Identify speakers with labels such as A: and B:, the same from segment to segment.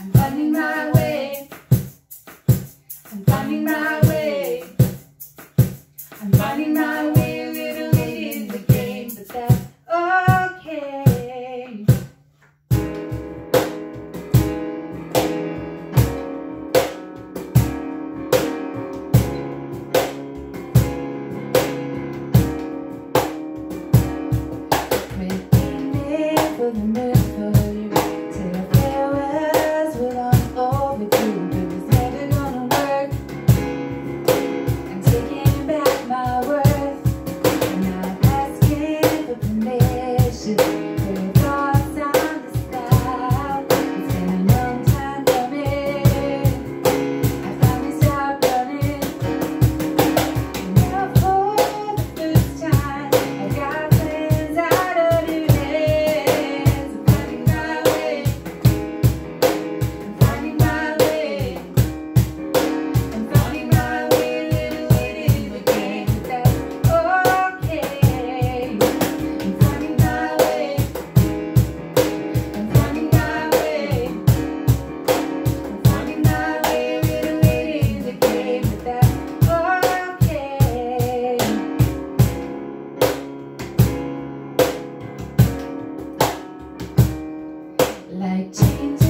A: I'm finding my way. I'm finding my way. I'm finding my way in the game, but that's okay. The like changing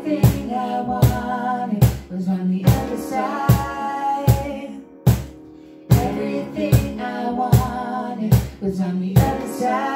A: everything I wanted was on the other side. Everything I wanted was on the other side.